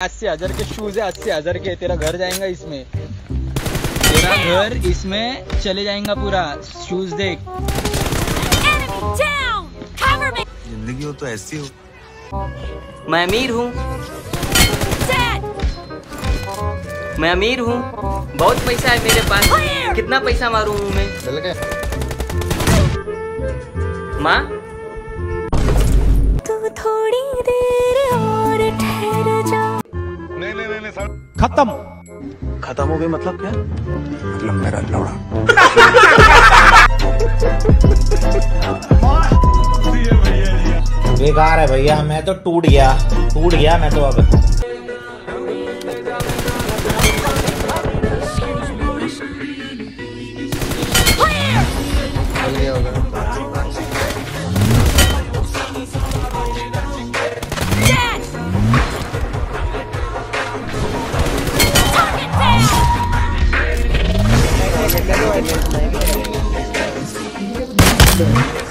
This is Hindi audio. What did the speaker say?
अस्सी हज़ार के शूज़ है अस्सी हज़ार के तेरा घर जाएगा इसमें। तेरा घर इसमें चले जाएगा पूरा शूज़ देख। ज़िंदगी हो तो ऐसी हो। मैं अमीर हूँ। मैं अमीर हूँ। बहुत पैसा है मेरे पास। कितना पैसा मारू हूँ मैं माँ? खत्म। खत्म हो गए मतलब क्या? मतलब मेरा लौड़ा। बेकार है भैया मैं तो टूट गया टूट गया मैं तो अब। five years later.